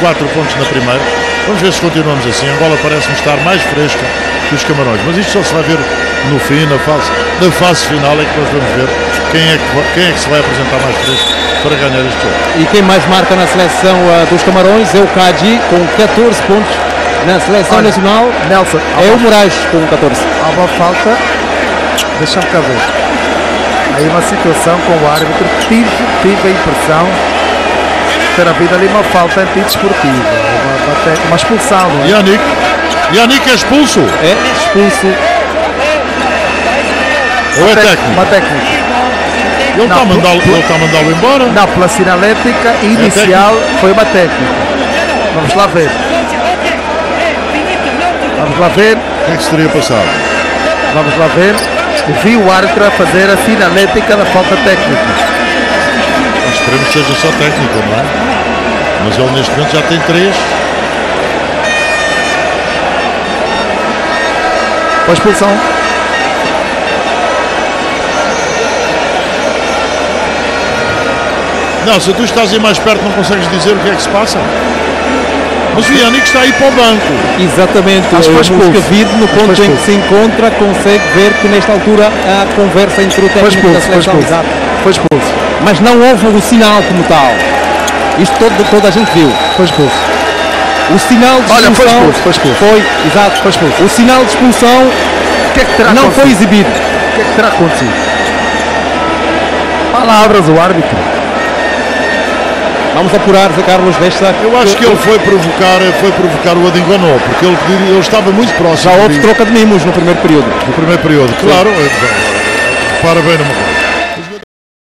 4 pontos na primeira. Vamos ver se continuamos assim. Angola parece-me estar mais fresca que os Camarões, mas isto só se vai ver no fim, na fase, na fase final, é que nós vamos ver quem é que, quem é que se vai apresentar mais fresco para ganhar este jogo. E quem mais marca na seleção uh, dos Camarões é o Kaji, com 14 pontos na seleção Olha, nacional. Nelson, É uma- o Moraes com 14. há uma falta. Deixa-me cá ver. Aí uma situação com o árbitro. Tive, tive a impressão ter havido ali uma falta antidesportiva. Uma, uma, uma expulsão. não é? Yannick, Yannick é expulso É expulso. ou é técnico? Uma técnica. Ele está a mandá-lo está a mandá-lo embora. Não, pela sinalética inicial foi uma técnica. Vamos lá ver. Vamos lá ver. O que é que se teria passado? Vamos lá ver. Vi o árbitro a fazer a sinalética da falta técnica. Nós esperemos que seja só técnica, não é? Mas ele neste momento já tem três. Foi expulsão. Não, se tu estás aí mais perto não consegues dizer o que é que se passa. Mas o Yannick está aí para o banco. Exatamente. Acho que foi o. Moscavide, no ponto em que se encontra, consegue ver que nesta altura há conversa entre o técnico expulso. Foi seleção. expulso. Exato. Foi expulso. Mas não houve o sinal como tal. Isto todo, toda a gente viu. Foi expulso. O sinal de Olha, foi expulsão expulso, foi expulso. foi, exato, foi expulso. O sinal de expulsão O que é que terá não foi acontecido? exibido. O que é que terá acontecido? Palavras do árbitro. Vamos apurar, Zé Carlos, desta. Eu acho que ele foi provocar, foi provocar o Adinganou, porque ele, ele estava muito próximo Já houve troca de mimos no primeiro período. no primeiro período. Claro, para bem numa